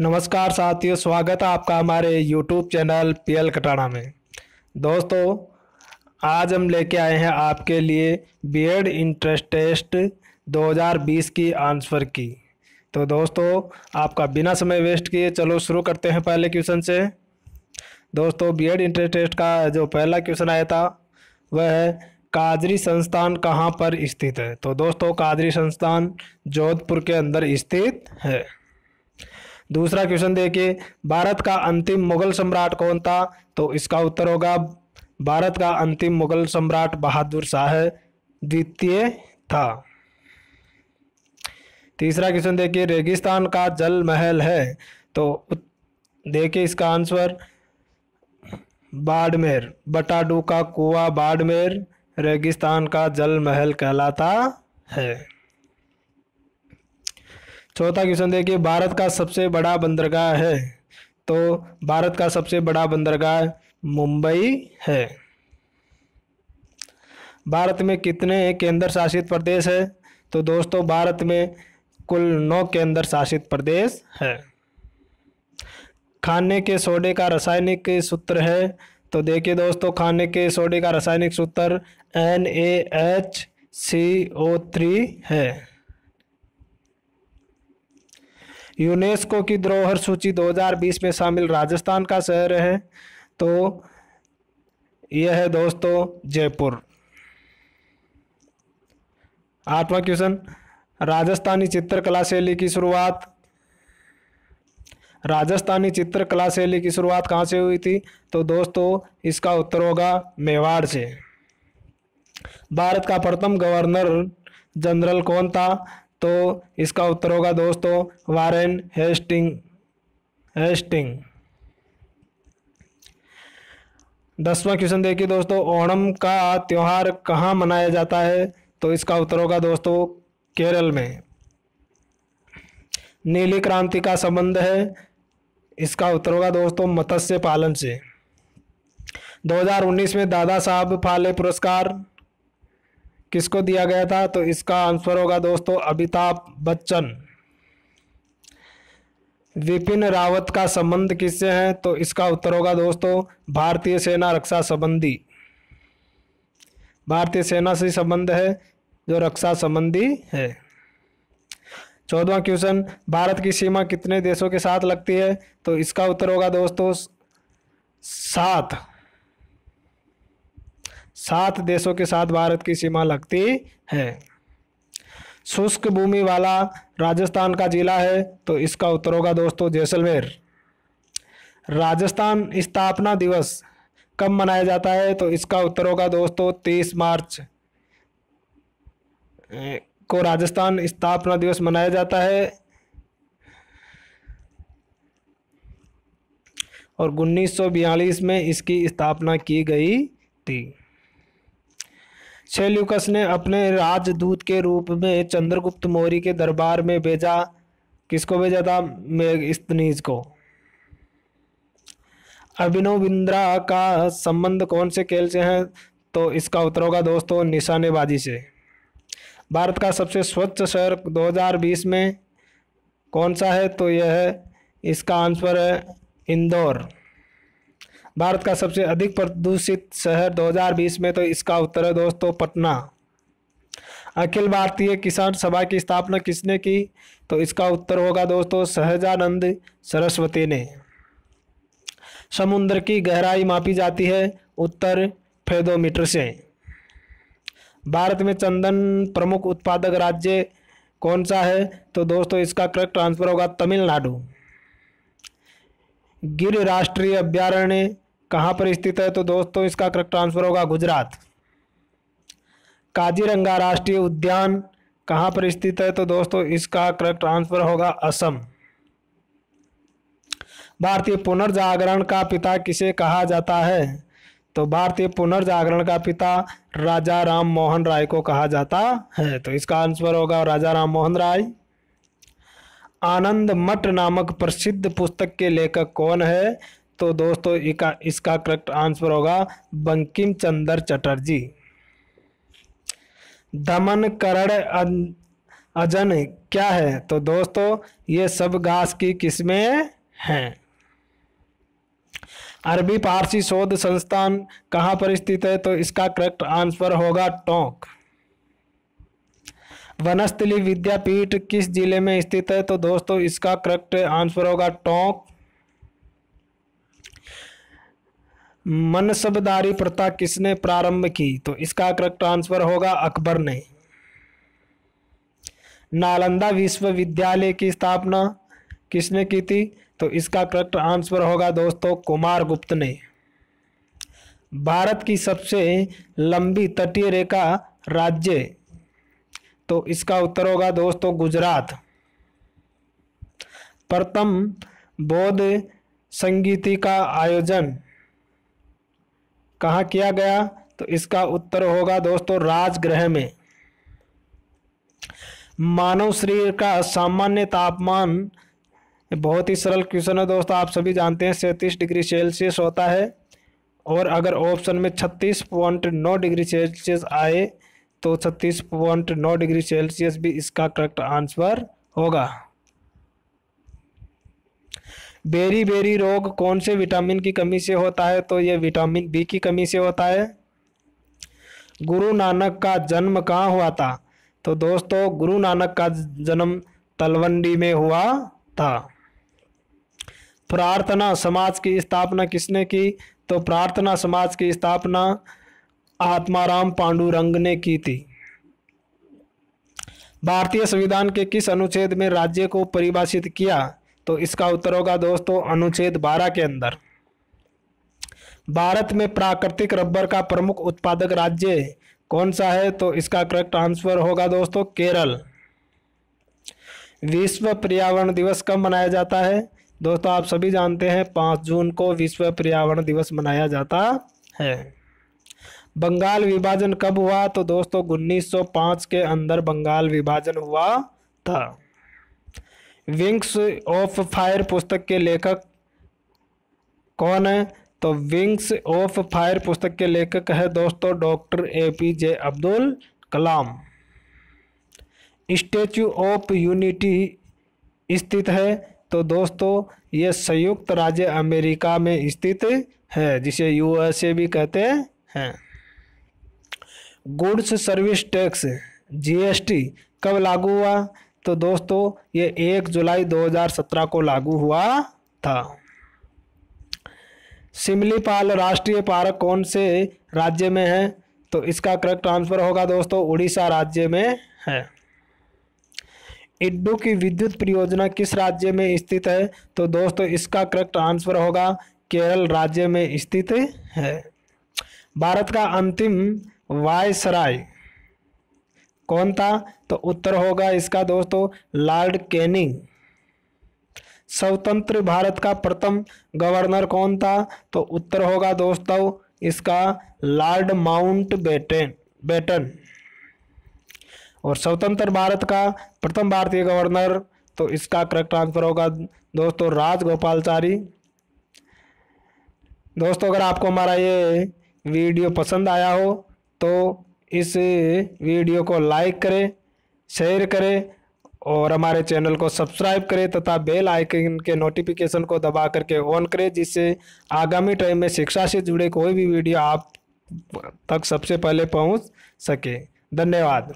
नमस्कार साथियों, स्वागत है आपका हमारे YouTube चैनल पी एल कटाना में। दोस्तों, आज हम लेके आए हैं आपके लिए बी एड इंट्रेंस टेस्ट 2020 की आंसर की। तो दोस्तों, आपका बिना समय वेस्ट किए चलो शुरू करते हैं पहले क्वेश्चन से। दोस्तों बी एड इंट्रेंस टेस्ट का जो पहला क्वेश्चन आया था, वह है, काजरी संस्थान कहाँ पर स्थित है? तो दोस्तों, काजरी संस्थान जोधपुर के अंदर स्थित है। दूसरा क्वेश्चन देखिए, भारत का अंतिम मुगल सम्राट कौन था? तो इसका उत्तर होगा, भारत का अंतिम मुगल सम्राट बहादुर शाह द्वितीय था। तीसरा क्वेश्चन देखिए, रेगिस्तान का जल महल है। तो देखिए इसका आंसर, बाड़मेर, बटाडू का कुआ बाड़मेर, रेगिस्तान का जल महल कहलाता है। चौथा क्वेश्चन देखिए, भारत का सबसे बड़ा बंदरगाह है। तो भारत का सबसे बड़ा बंदरगाह मुंबई है। भारत में कितने केंद्र शासित प्रदेश है? तो दोस्तों, भारत में कुल नौ केंद्र शासित प्रदेश है। खाने के सोडे का रासायनिक सूत्र है। तो देखिए दोस्तों, खाने के सोडे का रासायनिक सूत्र N A H C O three है। यूनेस्को की धरोहर सूची 2020 में शामिल राजस्थान का शहर है। तो यह है दोस्तों जयपुर। आठवां क्वेश्चन, राजस्थानी चित्रकला शैली की शुरुआत। राजस्थानी चित्रकला शैली की शुरुआत कहाँ से हुई थी? तो दोस्तों, इसका उत्तर होगा मेवाड़ से। भारत का प्रथम गवर्नर जनरल कौन था? तो इसका उत्तर होगा दोस्तों, वारेन हेस्टिंग हेस्टिंग। दसवां क्वेश्चन देखिए दोस्तों, ओणम का त्यौहार कहाँ मनाया जाता है? तो इसका उत्तर होगा दोस्तों, केरल में। नीली क्रांति का संबंध है, इसका उत्तर होगा दोस्तों, मत्स्य पालन से। 2019 में दादा साहब फाले पुरस्कार किसको दिया गया था? तो इसका आंसर होगा दोस्तों, अमिताभ बच्चन। विपिन रावत का संबंध किससे है? तो इसका उत्तर होगा दोस्तों, भारतीय सेना रक्षा संबंधी। भारतीय सेना से संबंध है, जो रक्षा संबंधी है। चौदवा क्वेश्चन, भारत की सीमा कितने देशों के साथ लगती है? तो इसका उत्तर होगा दोस्तों, सात। सात देशों के साथ भारत की सीमा लगती है। शुष्क भूमि वाला राजस्थान का जिला है तो इसका उत्तर होगा दोस्तों जैसलमेर। राजस्थान स्थापना दिवस कब मनाया जाता है तो इसका उत्तर होगा दोस्तों तीस मार्च। को राजस्थान स्थापना दिवस मनाया जाता है। और उन्नीस सौ बयालीस में इसकी स्थापना की गई थी। सेल्यूकस ने अपने राजदूत के रूप में चंद्रगुप्त मौर्य के दरबार में भेजा। किसको भेजा था? मेगस्तनीज को। अभिनव बिंद्रा का संबंध कौन से खेल से है? तो इसका उत्तर होगा दोस्तों, निशानेबाजी से। भारत का सबसे स्वच्छ शहर 2020 में कौन सा है? तो यह है, इसका आंसर है, इंदौर। भारत का सबसे अधिक प्रदूषित शहर 2020 में तो इसका उत्तर है दोस्तों पटना। अखिल भारतीय किसान सभा की स्थापना किसने की? तो इसका उत्तर होगा दोस्तों सहजानंद सरस्वती ने। समुद्र की गहराई मापी जाती है, उत्तर फेदोमीटर से। भारत में चंदन प्रमुख उत्पादक राज्य कौन सा है? तो दोस्तों इसका करेक्ट ट्रांसफ़र होगा तमिलनाडु। गिर राष्ट्रीय अभ्यारण्य कहाँ पर स्थित है? तो दोस्तों, इसका करेक्ट ट्रांसफ़र होगा गुजरात। काजीरंगा राष्ट्रीय उद्यान कहाँ पर स्थित है? तो दोस्तों, इसका करेक्ट ट्रांसफ़र होगा असम। भारतीय पुनर्जागरण का पिता किसे कहा जाता है? तो भारतीय पुनर्जागरण का पिता राजा राम मोहन राय को कहा जाता है। तो इसका आंसर होगा राजा राम मोहन राय। आनंद मठ नामक प्रसिद्ध पुस्तक के लेखक कौन है? तो दोस्तों इसका इसका करेक्ट आंसर होगा बंकिम चंद्र चटर्जी। दमन करण अजन क्या है? तो दोस्तों, ये सब घास की किस्में हैं। अरबी पारसी शोध संस्थान कहाँ पर स्थित है? तो इसका करेक्ट आंसर होगा टोंक। वनस्थली विद्यापीठ किस ज़िले में स्थित है? तो दोस्तों, इसका करेक्ट आंसर होगा टोंक। मनसबदारी प्रथा किसने प्रारंभ की? तो इसका करेक्ट आंसर होगा अकबर ने। नालंदा विश्वविद्यालय की स्थापना किसने की थी? तो इसका करेक्ट आंसर होगा दोस्तों कुमार गुप्त ने। भारत की सबसे लंबी तटीय रेखा राज्य। तो इसका उत्तर होगा दोस्तों गुजरात। प्रथम बौद्ध संगीति का आयोजन। कहाँ किया गया? तो इसका उत्तर होगा दोस्तों राजगृह में। मानव शरीर का सामान्य तापमान, बहुत ही सरल क्वेश्चन है दोस्तों, आप सभी जानते हैं सैंतीस डिग्री सेल्सियस होता है और अगर ऑप्शन में छत्तीस पॉइंट नौ डिग्री सेल्सियस आए तो छत्तीस पॉइंट नौ डिग्री सेल्सियस भी इसका करेक्ट आंसर होगा। बेरी बेरी रोग कौन से विटामिन की कमी से होता है? तो ये विटामिन बी की कमी से होता है। गुरु नानक का जन्म कहाँ हुआ था? तो दोस्तों, गुरु नानक का जन्म तलवंडी में हुआ था। प्रार्थना समाज की स्थापना किसने की? तो प्रार्थना समाज की स्थापना आत्माराम पांडुरंग ने की थी। भारतीय संविधान के किस अनुच्छेद में राज्य को परिभाषित किया? तो इसका उत्तर होगा दोस्तों, अनुच्छेद 12 के अंदर। भारत में प्राकृतिक रबर का प्रमुख उत्पादक राज्य कौन सा है? तो इसका करेक्ट आंसर होगा दोस्तों, केरल। विश्व पर्यावरण दिवस कब मनाया जाता है? दोस्तों, आप सभी जानते हैं, पाँच जून को विश्व पर्यावरण दिवस मनाया जाता है। बंगाल विभाजन कब हुआ? तो दोस्तों 1905 के अंदर बंगाल विभाजन हुआ था। विंग्स ऑफ़ फायर पुस्तक के लेखक कौन है? तो विंग्स ऑफ़ फायर पुस्तक के लेखक है दोस्तों doctor A P J Abdul Kalam. Statue of Unity स्थित है। तो दोस्तों, ये संयुक्त राज्य अमेरिका में स्थित है, जिसे यूएसए भी कहते हैं। गुड्स सर्विस टैक्स, जीएसटी कब लागू हुआ? तो दोस्तों, ये एक जुलाई 2017 को लागू हुआ था। सिमलीपाल राष्ट्रीय पार्क कौन से राज्य में है? तो इसका करेक्ट आंसर होगा दोस्तों, उड़ीसा राज्य में है। इड्डू की विद्युत परियोजना किस राज्य में स्थित है? तो दोस्तों, इसका करेक्ट आंसर होगा, केरल राज्य में स्थित है। भारत का अंतिम वायसराय कौन था? तो उत्तर होगा इसका दोस्तों, लॉर्ड कैनिंग। स्वतंत्र भारत का प्रथम गवर्नर कौन था? तो उत्तर होगा दोस्तों, इसका लॉर्ड माउंट बेटन बेटन। और स्वतंत्र भारत का प्रथम भारतीय गवर्नर तो इसका करेक्ट आंसर होगा दोस्तों, राजगोपालचारी। दोस्तों, अगर आपको हमारा ये वीडियो पसंद आया हो तो इस वीडियो को लाइक करें, शेयर करें और हमारे चैनल को सब्सक्राइब करें तथा बेल आइकन के नोटिफिकेशन को दबा करके ऑन करें, जिससे आगामी टाइम में शिक्षा से जुड़े कोई भी वीडियो आप तक सबसे पहले पहुँच सके। धन्यवाद।